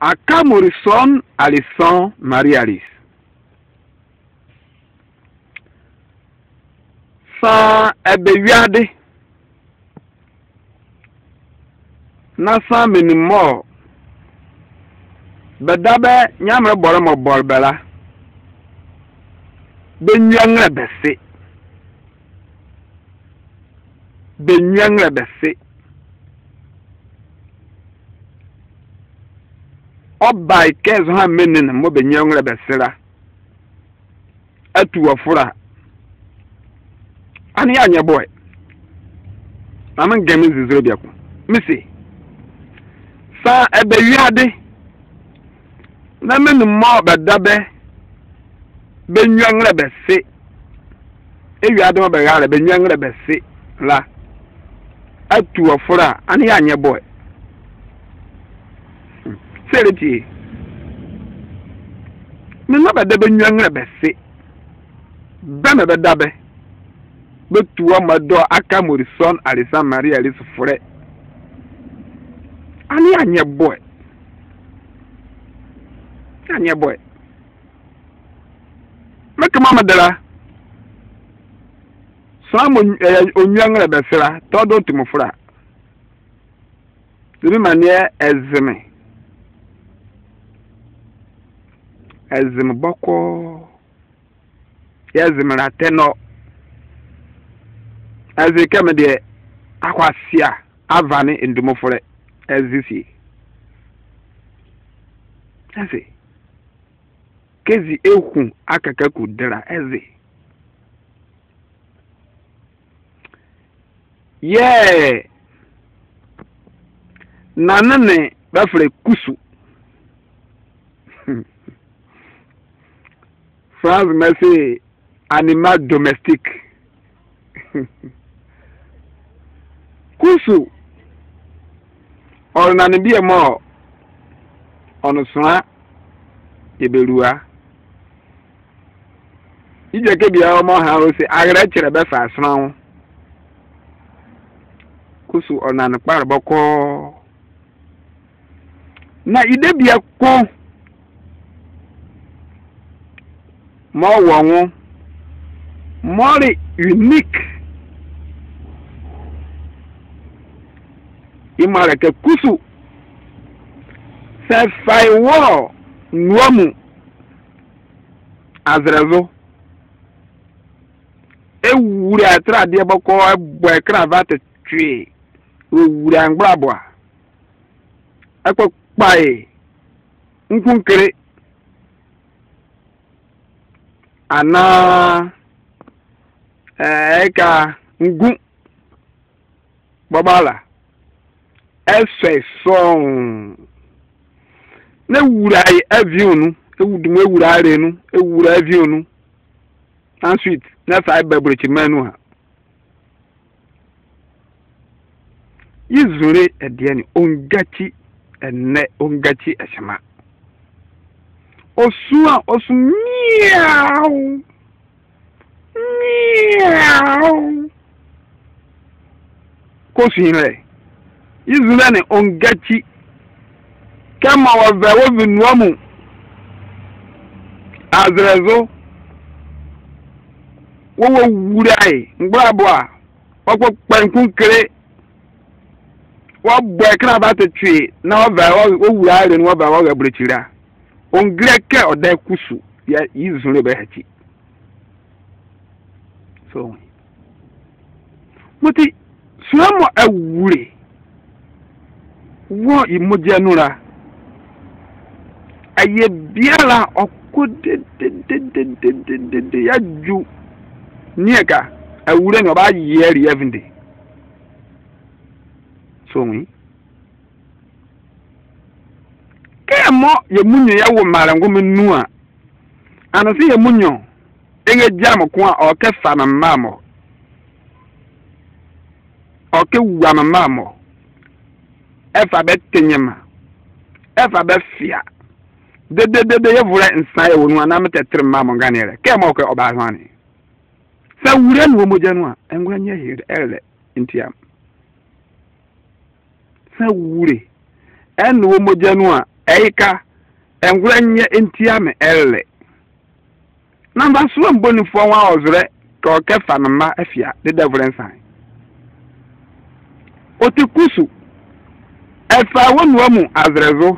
Aka Morrison Alison Marialis. San ebewiade na san menimɔɔ bɛdabɛ nyamre bɔremɔ bɔrebɛla benyɛŋrɛ bɛse benyɛŋrɛ bɛse ọba ikɛs hã mene ne mo benye ŋlɛ bɛsira etu wɔfura ani yɛ anyɛ bɔɛ maame gɛmi zizire biako misi saa ɛbɛ wiade na mene bɛ benyua ŋlɛ bɛsi ewiade mo bɛɣa la etu wɔfura bɔɛ. sere tie me na bɛda bɛnwa nwera bɛse bɛ na bɛda bɛ bɛtuwa ma dɔ aka morison alisa maria alisu forɛ ani anyɛ bɔɛ anyɛ bɔɛ mɛka ma madara sɔn eh, eh, mo ɛɛ onwa nwera bɛsera tɔdɔ tumufura ebi ma neɛ ɛzimi. ezim gbakọ ya ezim ra tenọ ezi kem akwasi a ava ne ndomofore ezi si kezi ehu akaka kudara ezi yɛɛ nane ne bɛfrɛ kusu saa mɛsi animal domestic kusu ɔrenane bi ɛmɔ ɔnosoa yɛbɛrua yigyake bia ɔmɔ ha ɔsi awerɛ kyerɛ bɛfa asena ho kusu ɔrenane kparabɔ kɔɔ na idebia kɔɔ. mọwọnwụ mọri unik imareke kusu sefaiwọrọ nuomu azrezo ewuri atara adịghị bọkọ ebọ ekra vata tue owuri a abụọ ekpekpaghị nkwụ nkiri ana eh, eka ngwu gbagbala efe sọn n'ewuru anyị evi unu ewudum ewuru ara enu ewuru evi unu na swit n'efe anyị bebrichi menu ha yizure edieni ongachi ene ongachi eshema Osu a osu miau. Miau. Kosinre. Izulani ongachi. Kama wazawo vinuamu. Azrezo. Wowo wuri ayi mgbe abụọ a ọkpọ kpenkwu nkiri wabụ ekele abata twi na ọba owuru arịa na ọba ọga burichiri a ongire kɛ ɔdan kusu yɛ yi zunre bɛ hɛti so muti suamu awure wɔ imodianura ayɛ biara ɔko dededededede yadu nieka awure na ɔba yɛ ri everyday so wii. kɛɛ mɔ yɛ munyo yɛ wo marengo mi nu a ana si yɛ munyo eŋe gya mo ko a ɔkɛ fa me mmaa mo ɔkɛ wua me mmaa mo ɛfa bɛ tenye ma ɛfa bɛ fia dededede yɛ vorɛ nsa yɛ wɔ nu a nga ne yɛrɛ kɛɛ mɔ kɛ ɔbaa hɔn ne nu wɔn gya nu a ɛngoa nyɛ hiri ɛrɛ ntia sɛ wure ɛnu wɔn gya ɛyika nwura nyɛ ntia me ɛlɛ namba soa mbonifoɔ wa ɔzorɛ ka ɔkɛ fa ne mma afia de dɛvore nsan otikusu ɛfa wɔnua mu azerɛzo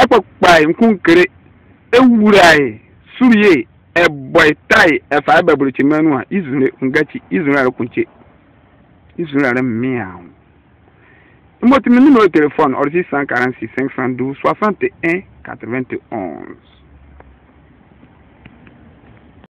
ɛkpɛkpae nkunkere ewurae surie ɛbɔe tae ɛfa ɛbɛborokyimanu a izure ngachi izure are kunkye izure Mon numéro de téléphone, 146 512 61 91.